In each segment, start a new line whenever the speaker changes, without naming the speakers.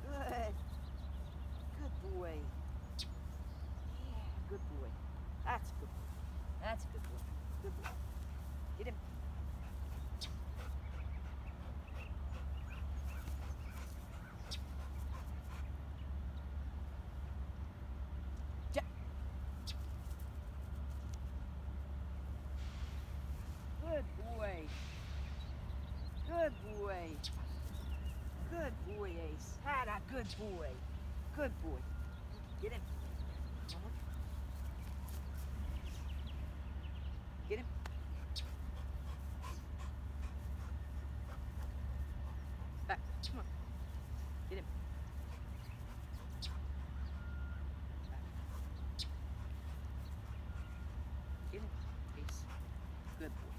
Good. Good boy. Yeah, good boy. That's a good boy. That's a good boy. Good boy. Get him. Ja- Good boy. Good boy. Good boy, Ace. Had a good boy. Good boy. Get him. Get him. Back. Come on. Get him. Get him. Ace. Good boy.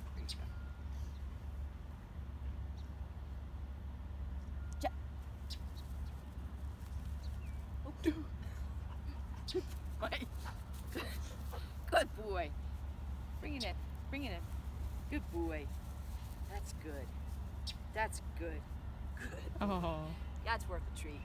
Good boy. Good boy. Bring it in. Bring it in. Good boy. That's good. That's good. Good.
Oh.
That's worth a treat.